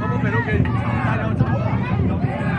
¿Cómo Perú que.? Ah,